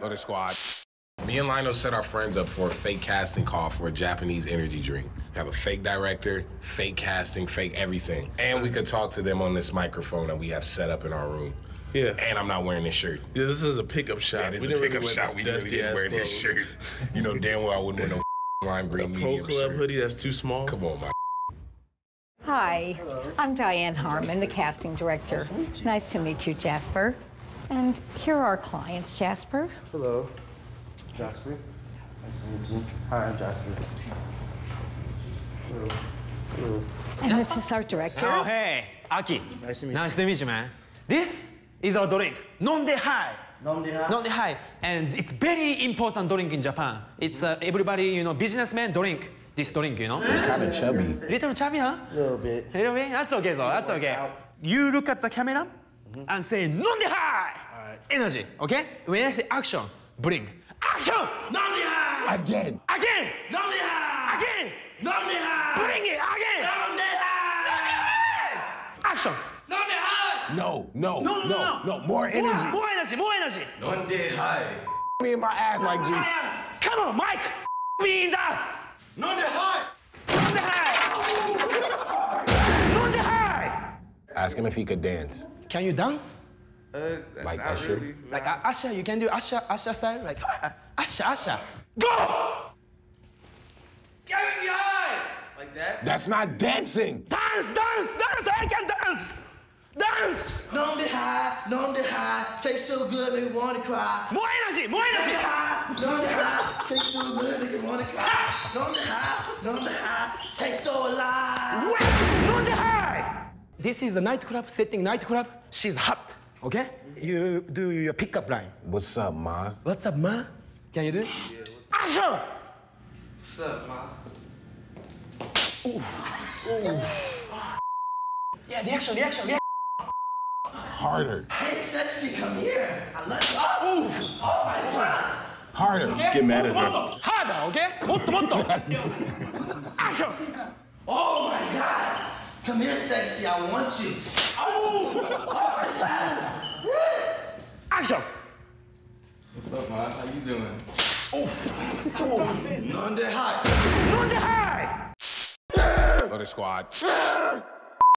Loiter Squad. Me and Lionel set our friends up for a fake casting call for a Japanese energy drink. Have a fake director, fake casting, fake everything. And we could talk to them on this microphone that we have set up in our room. Yeah. And I'm not wearing this shirt. Yeah, this is a pickup shot. Yeah, this We is a didn't really pickup shot. We really dusty didn't ass wear this shirt. You know damn well I wouldn't wear no lime green Pro medium Club shirt. hoodie that's too small. Come on, my. Hi, I'm Diane Harmon, the casting director. Nice to meet you, Jasper. And here are our clients, Jasper. Hello, Jasper. Nice to meet you. Hi, I'm Jasper. Hello. Hello. And this is our director. Oh, hey, Aki. Nice to meet Nice to meet you, man. This is our drink, Nonde Hai. Nonde Hai? Nonde Hai. And it's very important drink in Japan. It's uh, everybody, you know, businessman drink this drink, you know. Kind of chubby. Little chubby, huh? A little bit. Little bit? That's okay, though. that's okay. You look at the camera Mm-hmm. and say, Nonde Hai. Alright. Energy, okay? When I say action, bring. Action! Nonde Hai! Again. Again! Nonde Hai! Again! Nonde Hai! Bring it again! Nonde Hai! Action! Nonde Hai! No, no, No, no, no, no, More energy. More, more energy, more energy. Nonde Hai! Me in my ass like G. Yes! Come on, Mike! Me in that! Nonde Hai! Nonde Hai! Nonde Hai! Ask him if he could dance. Can you dance? Like Usher. Like uh, Asha, you can do Asha, Asha style? Like uh, Asha, Asha. Go! Like that? That's not dancing. Dance, dance, dance! I can dance! Dance! Nonde Hai! Nonde Hai! Tastes so good, make me wanna cry. More energy, more Nonde energy! Hai! Nonde Hai! Tastes so good, make me wanna cry. Nonde Hai! Nonde Hai! Tastes so alive. Wait! Nonde Hai! This is the nightclub, setting nightclub. She's hot. Okay? You do your pickup line. What's up, ma? What's up, ma? Can you do? Yeah, what's Action! What's up, ma? Ooh. Ooh. yeah, reaction, reaction, reaction. Harder. Hey, sexy, come here. I love you. Oh, oh my God. Harder. Okay? Get mad at her. Harder, okay? What the. Action! Oh my God! Come here, sexy. I want you. Oh, oh my Action! What's up, man? How you doing? Oh, Nonde hot. Nonde Hai! Loiter Squad.